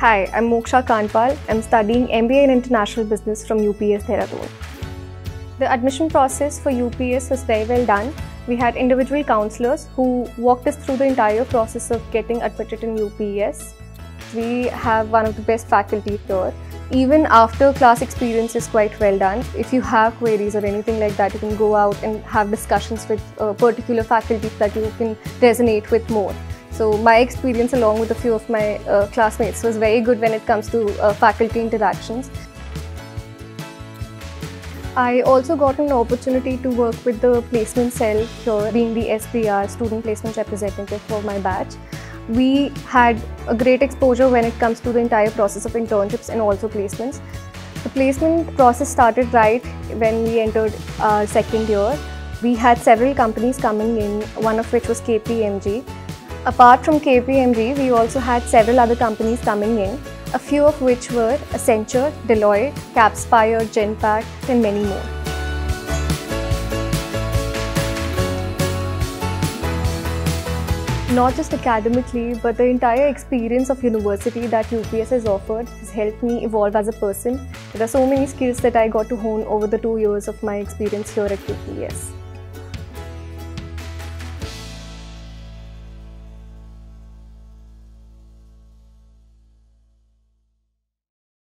Hi, I'm Moksha Kandpal. I'm studying MBA in International Business from UPES Dehradun. The admission process for UPES was very well done. We had individual counselors who walked us through the entire process of getting admitted in UPES. We have one of the best faculty here. Even after class experience is quite well done, if you have queries or anything like that, you can go out and have discussions with particular faculties that you can resonate with more. So my experience along with a few of my uh, classmates was very good when it comes to uh, faculty interactions. I also got an opportunity to work with the placement cell here, being the SPR, Student Placement Representative for my batch. We had a great exposure when it comes to the entire process of internships and also placements. The placement process started right when we entered our second year. We had several companies coming in, one of which was KPMG. Apart from KPMG, we also had several other companies coming in a few of which were Accenture, Deloitte, Capspire, Genpact and many more. Not just academically, but the entire experience of university that UPES has offered has helped me evolve as a person. There are so many skills that I got to hone over the two years of my experience here at UPES.